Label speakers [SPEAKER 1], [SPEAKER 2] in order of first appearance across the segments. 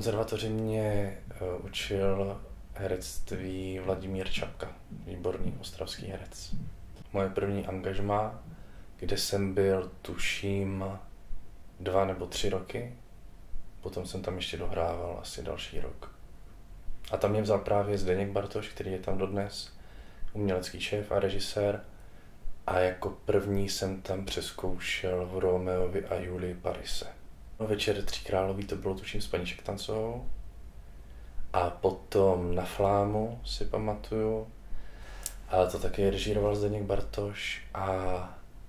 [SPEAKER 1] Konzervatoři mě uh, učil herectví Vladimír Čapka, výborný ostravský herec. Moje první angažma, kde jsem byl, tuším, dva nebo tři roky. Potom jsem tam ještě dohrával asi další rok. A tam mě vzal právě Zdeněk Bartoš, který je tam dodnes, umělecký šéf a režisér. A jako první jsem tam přeskoušel v Romeovi a Julii Parise. Večer Tří králový to bylo tuším s paní Šektancovou. A potom na Flámu si pamatuju. A to taky režíroval Zdeněk Bartoš a,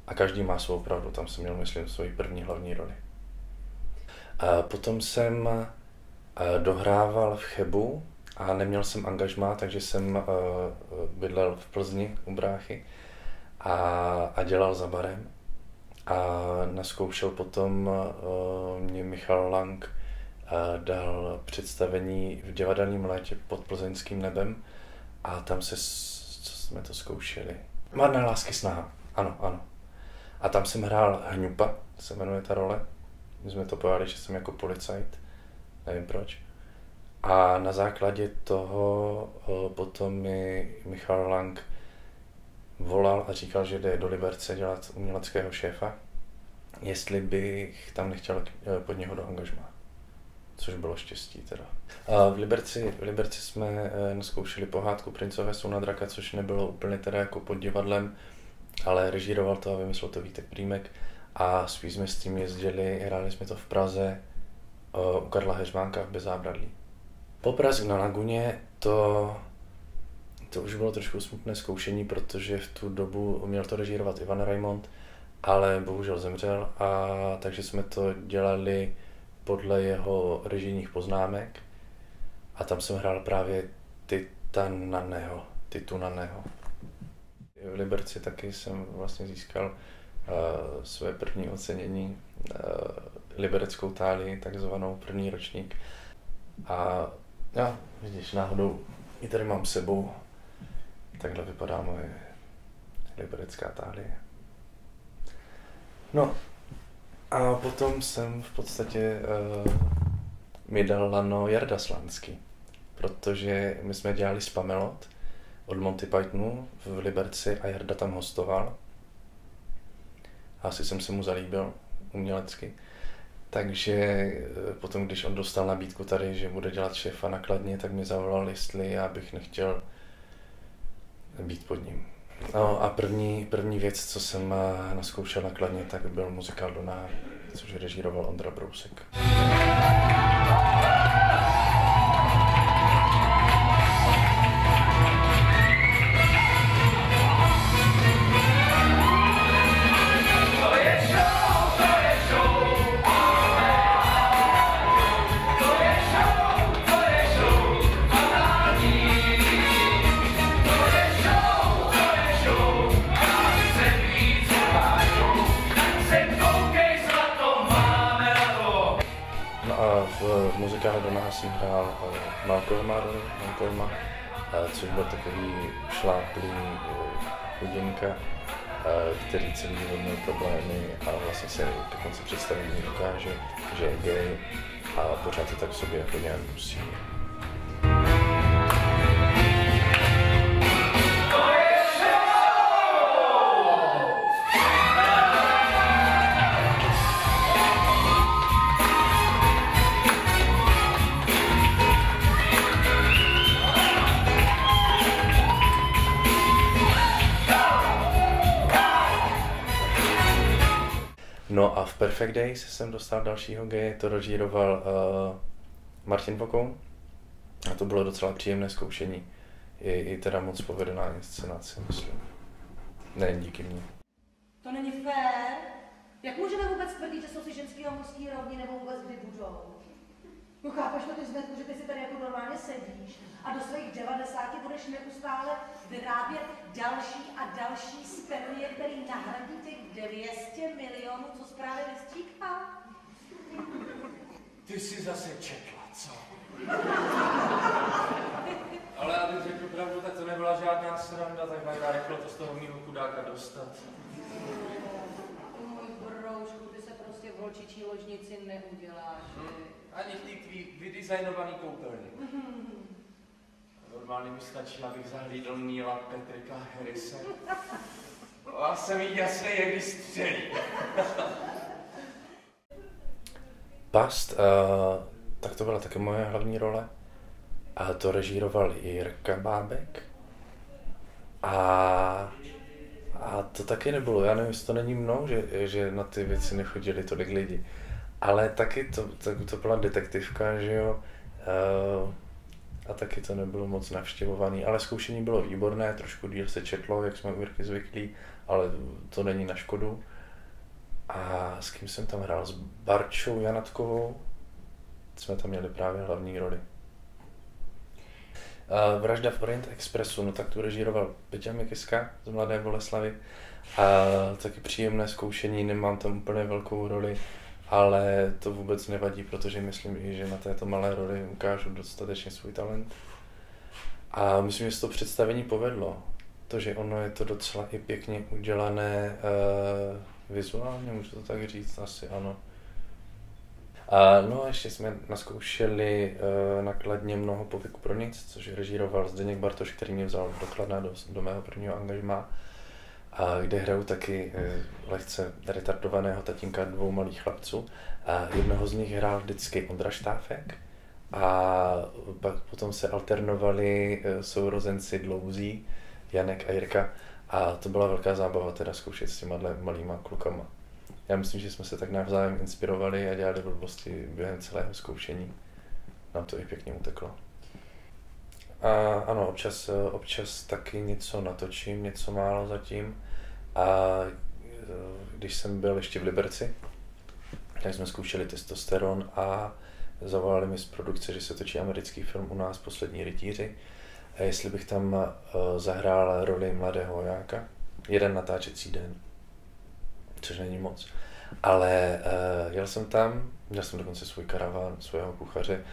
[SPEAKER 1] a každý má svou pravdu. Tam jsem měl, myslím, svoji první hlavní roli. A potom jsem dohrával v Chebu a neměl jsem angažmá, takže jsem bydlel v Plzni u bráchy a, a dělal za barem. A naskoušel potom mě Michal Lang dal představení v divadelním létě pod plzeňským nebem a tam se, co jsme to zkoušeli? Marné lásky snaha, ano, ano. A tam jsem hrál Hňupa, se jmenuje ta role. My jsme to pojali, že jsem jako policajt, nevím proč. A na základě toho potom mi Michal Lang volal a říkal, že jde do Liberce dělat uměleckého šéfa, jestli bych tam nechtěl e, pod něho do angažmá což bylo štěstí teda. A v Liberci, v Liberci jsme e, naskoušeli pohádku Princové jsou na draka, což nebylo úplně teda jako pod divadlem, ale režíroval to a vymyslel to Vítek Prímek a spíš jsme s tím jezdili, hráli jsme to v Praze u Karla Heřmánka v Bezábradlí. Po Praze na Laguně to, to už bylo trošku smutné zkoušení, protože v tu dobu měl to režírovat Ivan Raimond, ale bohužel zemřel a takže jsme to dělali podle jeho režijních poznámek a tam jsem hrál právě Titananého, Titunaného. V Liberci taky jsem vlastně získal uh, své první ocenění, uh, libereckou tálii, takzvanou první ročník. A já, vidíš, náhodou i tady mám sebou, takhle vypadá moje liberecká tálie. No, a potom jsem v podstatě uh, mi dal lano Jarda Slansky, protože my jsme dělali Spamelot od Monty Pythonu v Liberci a Jarda tam hostoval. Asi jsem se mu zalíbil umělecky. Takže eh, potom, když on dostal nabídku tady, že bude dělat šéfa nakladně, tak mi zavolal, jestli já bych nechtěl být pod ním. No a první, první věc, co jsem eh, naskoušel nakladně, tak byl muzikál Donár, což režíroval Ondra Brousek. V muzikále Dona jsem hrál uh, Malcolma roli, Malcolma, uh, což byl takový šláplý chudinka, uh, který celý život měl problémy a vlastně se ke konci představení ukáže, že je gay a pořád to tak v sobě jako nějak musí. No a v Perfect Days jsem dostal dalšího geje, to režíroval uh, Martin Vokoun a to bylo docela příjemné zkoušení. Je i teda moc povedená inscenace, myslím. Ne, díky mně.
[SPEAKER 2] To není fér. Jak můžeme vůbec tvrdit, že jsou si ženský mužský rovní nebo vůbec kdy budou? No chápeš to ty zmetku, že ty si tady jako normálně sedíš a do svých 90 budeš neustále vyrábět další a další spermie, který nahradí těch 200 milionů, co zprávě vystříká?
[SPEAKER 3] Ty jsi zase četla, co? Ale abych řekl pravdu, tak to nebyla žádná sranda, tak rychle to z toho mýho chudáka dostat.
[SPEAKER 2] Můj broušku, ty se prostě v holčičí ložnici neuděláš.
[SPEAKER 3] Hmm. Ani v té tvý vyzdajnovaný koupelny. Normálně mi stačí, abych zahlídl Níla Petrika Harrise. A jsem jí jasný, jak když střelí.
[SPEAKER 1] Past, uh, tak to byla také moje hlavní role. A to režíroval Jirka Bábek. A, a to taky nebylo, já nevím, jestli to není mnou, že, že na ty věci nechodili tolik lidi. Ale taky to, to, to byla detektivka, že jo. Uh, a taky to nebylo moc navštěvovaný, ale zkoušení bylo výborné, trošku díl se četlo, jak jsme u Jirky zvyklí, ale to není na škodu. A s kým jsem tam hrál? S Barčou Janatkovou. Jsme tam měli právě hlavní roli. A Vražda v Orient Expressu, no tak tu režíroval Peťa Mikiska z Mladé Boleslavy. A taky příjemné zkoušení, nemám tam úplně velkou roli, ale to vůbec nevadí, protože myslím, že na této malé roli ukážu dostatečně svůj talent. A myslím, že se to představení povedlo. To, že ono je to docela i pěkně udělané uh, vizuálně, můžu to tak říct, asi ano. A no a ještě jsme naskoušeli uh, nakladně mnoho povyku pro nic, což režíroval Zdeněk Bartoš, který mě vzal dokladná do, do mého prvního angažmá a kde hraju taky eh, lehce retardovaného tatínka dvou malých chlapců. A jednoho z nich hrál vždycky Ondra Štáfek a pak potom se alternovali eh, sourozenci Dlouzí, Janek a Jirka a to byla velká zábava teda zkoušet s těma malýma klukama. Já myslím, že jsme se tak navzájem inspirovali a dělali blbosti během celého zkoušení. Nám to i pěkně uteklo. A ano, občas, občas taky něco natočím, něco málo zatím. A e, když jsem byl ještě v Liberci, tak jsme zkoušeli testosteron a zavolali mi z produkce, že se točí americký film u nás, Poslední rytíři. A jestli bych tam e, zahrál roli mladého vojáka, jeden natáčecí den, což není moc. Ale uh, jel jsem tam, měl jsem dokonce svůj karavan, svého kuchaře,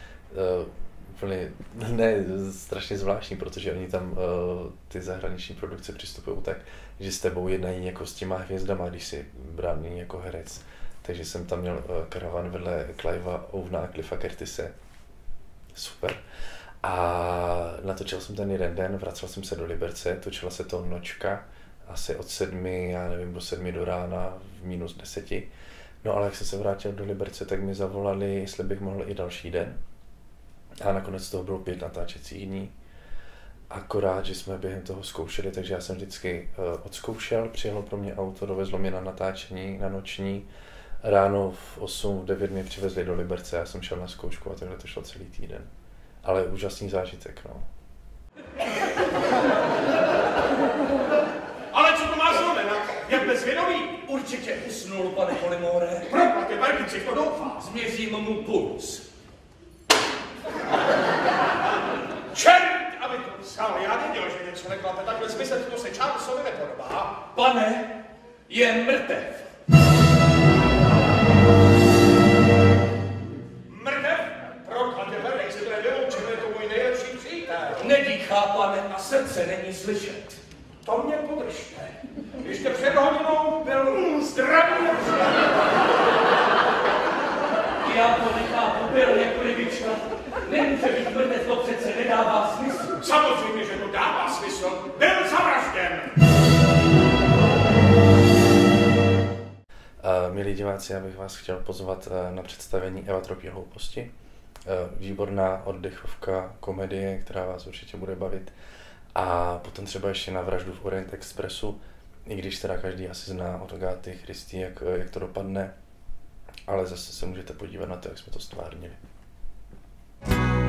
[SPEAKER 1] úplně, ne, strašně zvláštní, protože oni tam uh, ty zahraniční produkce přistupují tak, že s tebou jednají jako s těma hvězdama, když si braný jako herec. Takže jsem tam měl uh, karavan vedle Clive'a Ovna Cliffa Curtise. Super. A natočil jsem ten jeden den, vracel jsem se do Liberce, točila se to nočka, asi od sedmi, já nevím, do sedmi do rána v minus deseti. No ale jak jsem se vrátil do Liberce, tak mi zavolali, jestli bych mohl i další den. A nakonec toho bylo pět natáčecích dní. Akorát, že jsme během toho zkoušeli, takže já jsem vždycky uh, odzkoušel, přijelo pro mě auto, dovezlo mě na natáčení, na noční. Ráno v 8, v 9 mě přivezli do Liberce, já jsem šel na zkoušku a takhle to šlo celý týden. Ale úžasný zážitek, no.
[SPEAKER 4] Ale co to má znamenat? Jak bezvědomí?
[SPEAKER 5] Určitě usnul, pane Polimore.
[SPEAKER 4] Proplatě Bergici, to doufá.
[SPEAKER 5] Změřím mu puls.
[SPEAKER 4] Čert, aby to psal. Já neděl, že něco smyslet, to se Charlesovi nepodobá.
[SPEAKER 5] Pane, je mrtev.
[SPEAKER 4] Mrtev? Proklatě Bergici, to je vyloučené, je to můj nejlepší přítel.
[SPEAKER 5] Nedýchá, pane, a srdce není slyšet.
[SPEAKER 4] To mě podržte. Ještě před hodinou byl zdravý.
[SPEAKER 5] Já to nechápu, byl jako rybička. Nemůže být mrtev, to přece nedává smysl.
[SPEAKER 4] Samozřejmě, že to dává smysl. Byl zavražděn.
[SPEAKER 1] Uh, milí diváci, já bych vás chtěl pozvat uh, na představení Eva Tropí hlouposti. Uh, výborná oddechovka, komedie, která vás určitě bude bavit. A potom třeba ještě na vraždu v Orient Expressu, i když teda každý asi zná od Agáty Christy, jak, jak to dopadne, ale zase se můžete podívat na to, jak jsme to stvárnili. thank you